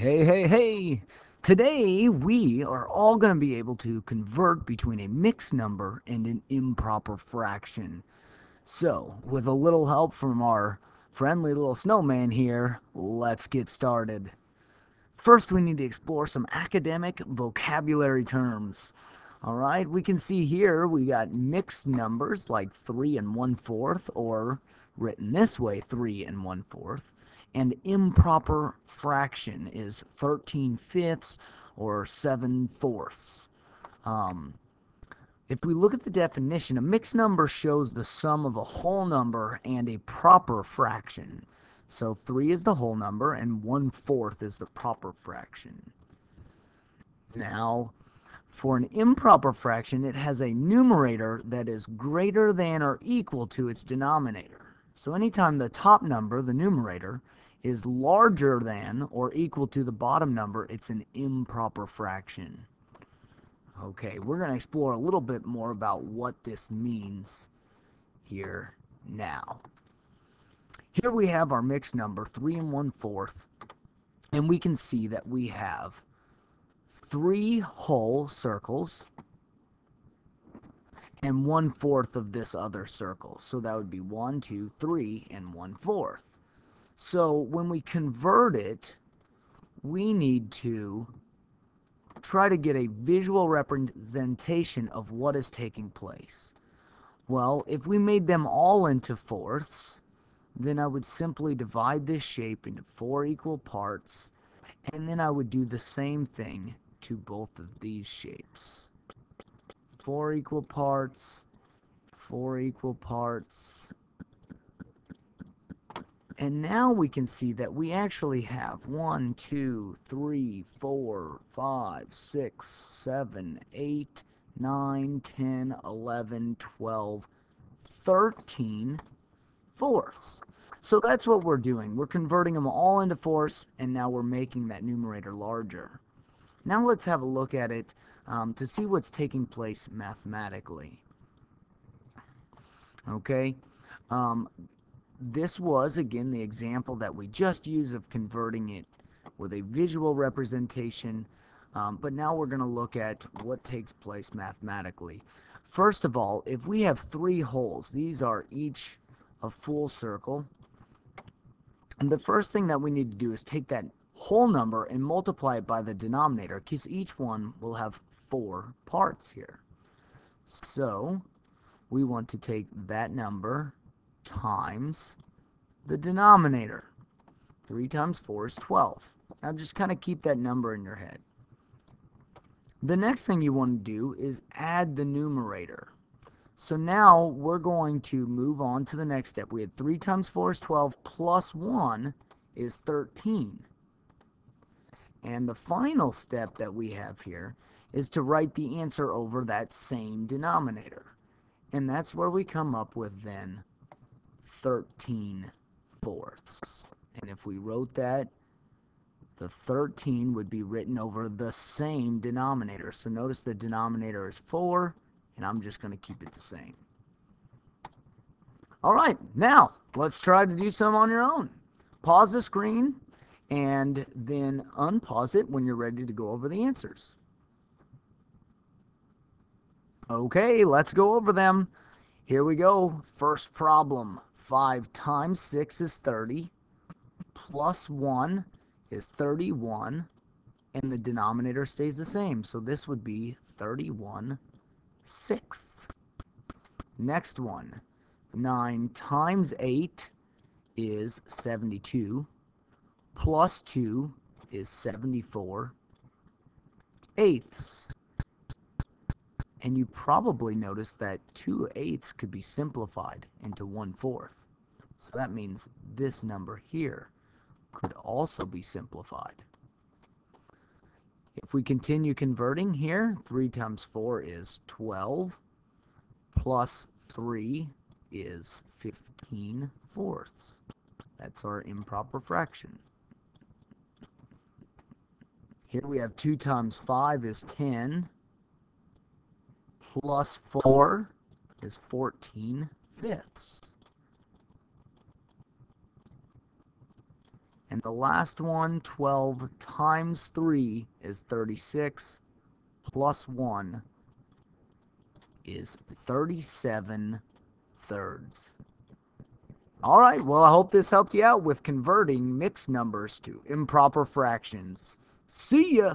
Hey, hey, hey! Today we are all going to be able to convert between a mixed number and an improper fraction. So, with a little help from our friendly little snowman here, let's get started. First, we need to explore some academic vocabulary terms. All right, we can see here we got mixed numbers like 3 and 1 fourth, or written this way, 3 and 1 fourth and improper fraction is 13 fifths or 7 fourths. Um, if we look at the definition, a mixed number shows the sum of a whole number and a proper fraction. So 3 is the whole number and 1 fourth is the proper fraction. Now, for an improper fraction, it has a numerator that is greater than or equal to its denominator. So anytime the top number, the numerator, is larger than or equal to the bottom number, it's an improper fraction. Okay, we're going to explore a little bit more about what this means here now. Here we have our mixed number, 3 and 1 fourth, and we can see that we have three whole circles and one fourth of this other circle. So that would be 1, 2, 3, and 1 fourth. So when we convert it, we need to try to get a visual representation of what is taking place. Well, if we made them all into fourths, then I would simply divide this shape into four equal parts, and then I would do the same thing to both of these shapes. Four equal parts, four equal parts, and now we can see that we actually have 1, 2, 3, 4, 5, 6, 7, 8, 9, 10, 11, 12, 13 fourths. So that's what we're doing. We're converting them all into fourths, and now we're making that numerator larger. Now let's have a look at it um, to see what's taking place mathematically. Okay, um, this was, again, the example that we just used of converting it with a visual representation. Um, but now we're going to look at what takes place mathematically. First of all, if we have three wholes, these are each a full circle. And the first thing that we need to do is take that whole number and multiply it by the denominator because each one will have four parts here. So we want to take that number times the denominator. 3 times 4 is 12. Now just kind of keep that number in your head. The next thing you want to do is add the numerator. So now we're going to move on to the next step. We had 3 times 4 is 12 plus 1 is 13. And the final step that we have here is to write the answer over that same denominator. And that's where we come up with then 13 fourths. And if we wrote that, the 13 would be written over the same denominator. So notice the denominator is 4, and I'm just going to keep it the same. All right, now let's try to do some on your own. Pause the screen and then unpause it when you're ready to go over the answers. Okay, let's go over them. Here we go. First problem. 5 times 6 is 30, plus 1 is 31, and the denominator stays the same. So this would be 31 sixths. Next one, 9 times 8 is 72, plus 2 is 74 eighths. And you probably noticed that 2 eighths could be simplified into 1 fourth. So that means this number here could also be simplified. If we continue converting here, 3 times 4 is 12, plus 3 is 15 fourths. That's our improper fraction. Here we have 2 times 5 is 10, plus 4 is 14 fifths. And the last one, 12 times 3 is 36, plus 1 is 37 thirds. All right, well, I hope this helped you out with converting mixed numbers to improper fractions. See ya!